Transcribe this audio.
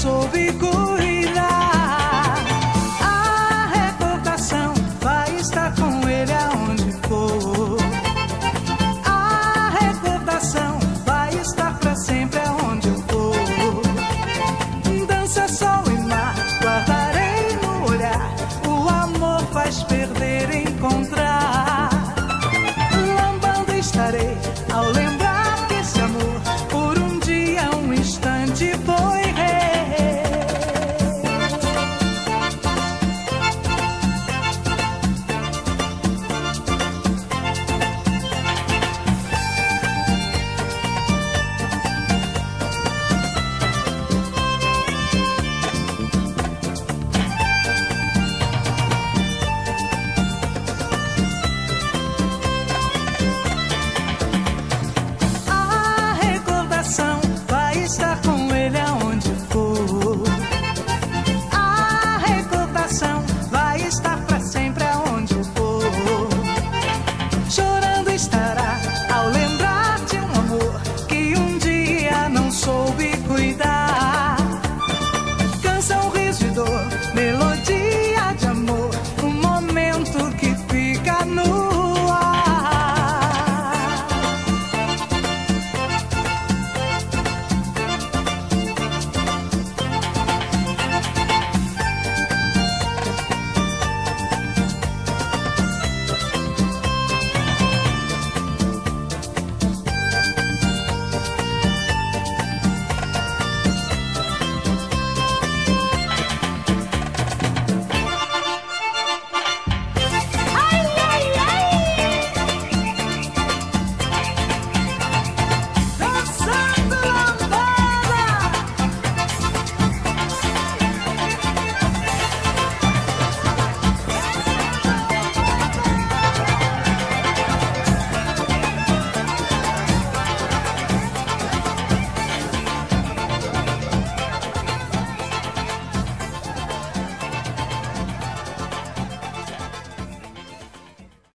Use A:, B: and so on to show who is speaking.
A: soube cuidar. A reputação vai estar com ele aonde for. A reputação vai estar pra sempre aonde eu for. Dança sol e mar, guardarei no olhar. O amor faz perder, encontrar. Lambando estarei ao lembrar. estar